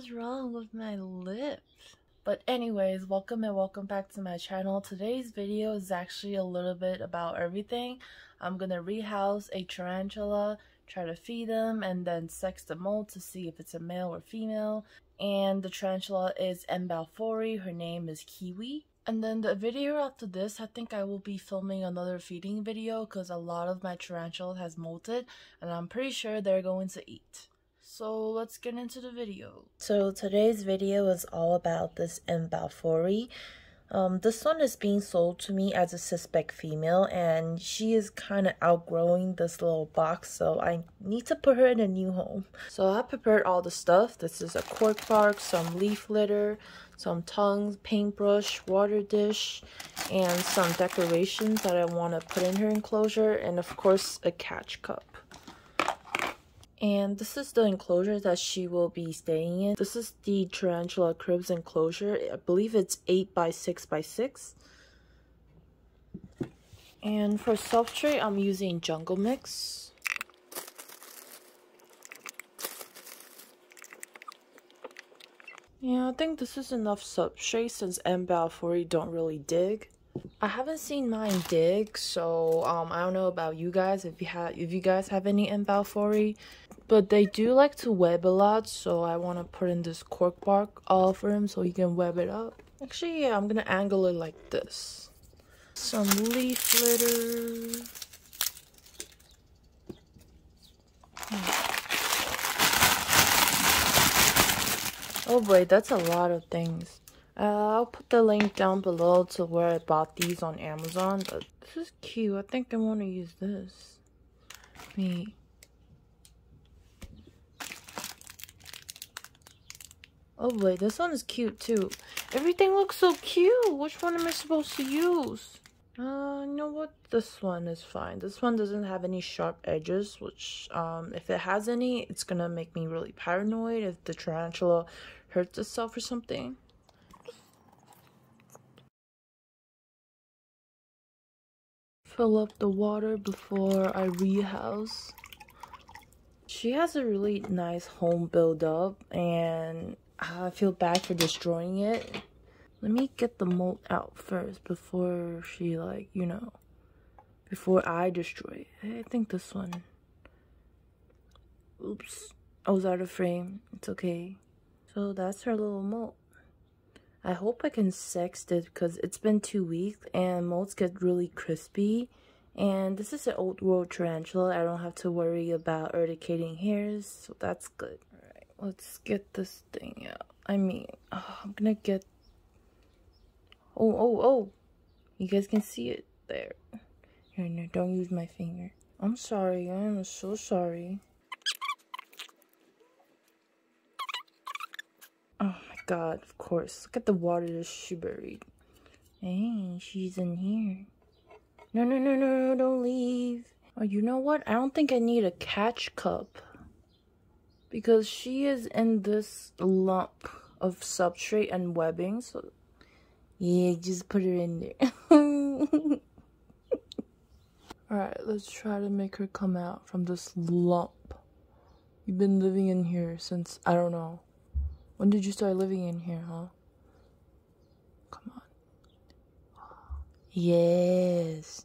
is wrong with my lips? But anyways, welcome and welcome back to my channel. Today's video is actually a little bit about everything. I'm gonna rehouse a tarantula, try to feed them, and then sex the molt to see if it's a male or female. And the tarantula is M. balfouri, her name is Kiwi. And then the video after this, I think I will be filming another feeding video because a lot of my tarantula has molted and I'm pretty sure they're going to eat. So let's get into the video. So today's video is all about this M. balfouri. Um, this one is being sold to me as a suspect female and she is kind of outgrowing this little box so I need to put her in a new home. So I prepared all the stuff. This is a cork bark, some leaf litter, some tongues, paintbrush, water dish, and some decorations that I want to put in her enclosure and of course a catch cup. And this is the enclosure that she will be staying in. This is the Tarantula Cribs enclosure. I believe it's 8 by 6 by 6 And for substrate, I'm using Jungle Mix. Yeah, I think this is enough substrate since M. balfouri don't really dig. I haven't seen mine dig, so um, I don't know about you guys if you have if you guys have any M. balfouri, but they do like to web a lot, so I want to put in this cork bark all for him so he can web it up. Actually, yeah, I'm gonna angle it like this. Some leaf litter. Oh boy, that's a lot of things. Uh, I'll put the link down below to where I bought these on Amazon. But this is cute. I think I want to use this. Me. Oh wait, this one is cute too. Everything looks so cute. Which one am I supposed to use? Uh, you know what? This one is fine. This one doesn't have any sharp edges, which, um, if it has any, it's gonna make me really paranoid if the tarantula hurts itself or something. fill up the water before I rehouse. She has a really nice home build up and I feel bad for destroying it. Let me get the molt out first before she like, you know, before I destroy it. I think this one. Oops. I was out of frame. It's okay. So that's her little molt. I hope I can sext it because it's been two weeks and molts get really crispy. And this is an old world tarantula. I don't have to worry about urticating hairs, so that's good. Let's get this thing out. I mean, oh, I'm gonna get... Oh, oh, oh! You guys can see it there. Here, no, don't use my finger. I'm sorry, I'm so sorry. Oh my god, of course. Look at the water that she buried. Hey, she's in here. No, no, no, no, don't leave. Oh, you know what? I don't think I need a catch cup. Because she is in this lump of substrate and webbing, so... Yeah, just put her in there. Alright, let's try to make her come out from this lump. You've been living in here since, I don't know, when did you start living in here, huh? Come on. Yes.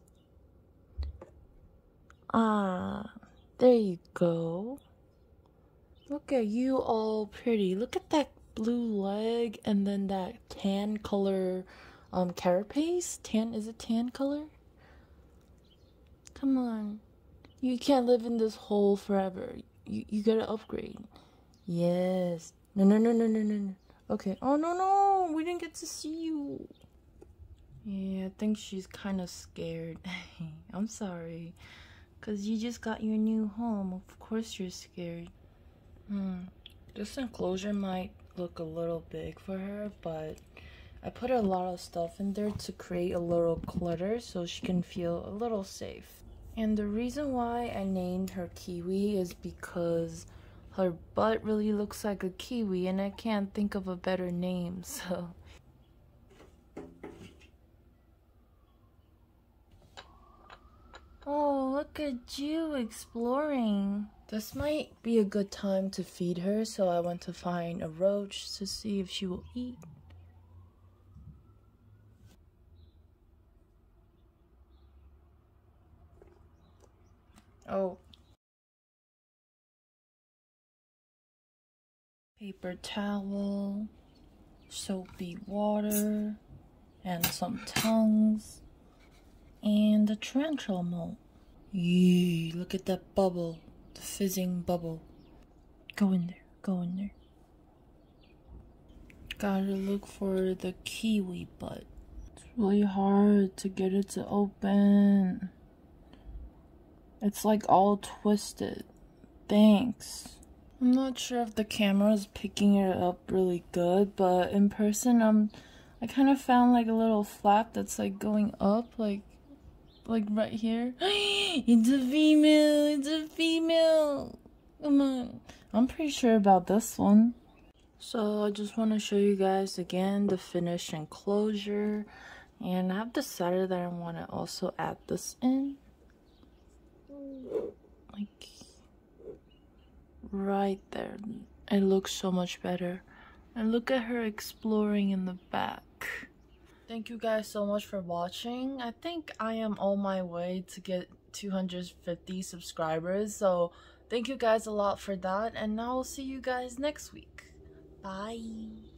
Ah, there you go. Look at you all pretty. Look at that blue leg and then that tan color um carapace. Tan is it tan color? Come on. You can't live in this hole forever. You you gotta upgrade. Yes. No, no, no, no, no, no, no. Okay. Oh, no, no. We didn't get to see you. Yeah, I think she's kind of scared. I'm sorry. Because you just got your new home. Of course you're scared. Hmm. This enclosure might look a little big for her, but I put a lot of stuff in there to create a little clutter so she can feel a little safe. And the reason why I named her Kiwi is because her butt really looks like a kiwi and I can't think of a better name, so... Oh, look at you exploring. This might be a good time to feed her, so I went to find a roach to see if she will eat. Oh. Paper towel, soapy water, and some tongues, and the tarantula mold. Yee, look at that bubble, the fizzing bubble. Go in there, go in there. Gotta look for the kiwi butt. It's really hard to get it to open. It's like all twisted. Thanks. I'm not sure if the camera is picking it up really good, but in person, I'm, I kind of found like a little flap that's like going up, like, like right here. it's a female. It's a female. Come on. I'm pretty sure about this one. So I just want to show you guys again the finished enclosure, and I've decided that I want to also add this in like right there it looks so much better and look at her exploring in the back thank you guys so much for watching. I think i am on my way to get 250 subscribers so thank you guys a lot for that and i'll see you guys next week. Bye